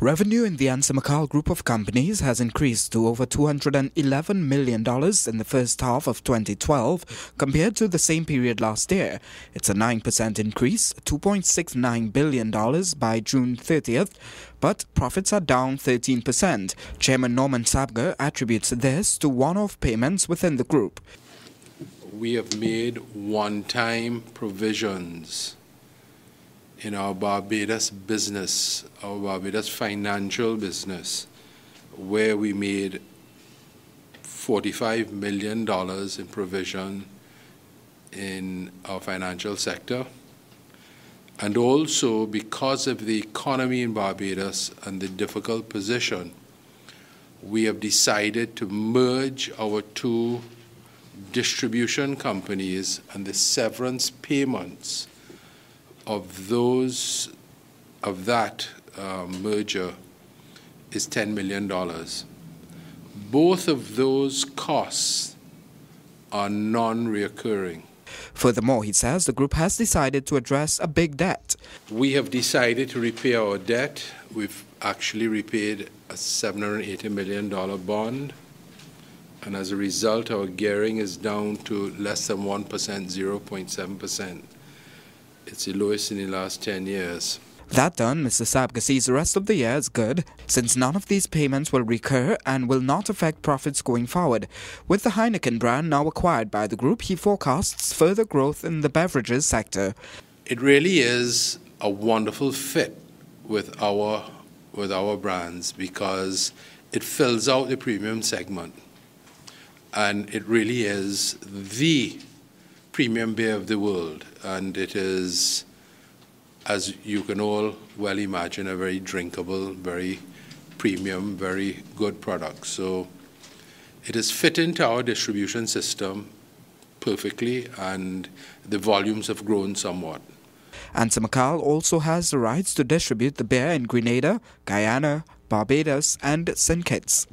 Revenue in the ANSA McAL group of companies has increased to over $211 million in the first half of 2012 compared to the same period last year. It's a 9% increase, $2.69 billion by June 30th, but profits are down 13%. Chairman Norman Sabga attributes this to one-off payments within the group. We have made one-time provisions in our Barbados business, oh, our Barbados financial business, where we made $45 million in provision in our financial sector. And also, because of the economy in Barbados and the difficult position, we have decided to merge our two distribution companies and the severance payments of those of that uh, merger is $10 million. Both of those costs are non-reoccurring. Furthermore, he says the group has decided to address a big debt. We have decided to repay our debt. We've actually repaid a $780 million bond. And as a result, our gearing is down to less than 1%, 0.7%. It's the lowest in the last 10 years. That done, Mr. Sabga sees the rest of the year as good, since none of these payments will recur and will not affect profits going forward. With the Heineken brand now acquired by the group, he forecasts further growth in the beverages sector. It really is a wonderful fit with our with our brands because it fills out the premium segment. And it really is the premium beer of the world, and it is, as you can all well imagine, a very drinkable, very premium, very good product. So it is fit into our distribution system perfectly, and the volumes have grown somewhat. ANSA McAL also has the rights to distribute the beer in Grenada, Guyana, Barbados, and St. Kitts.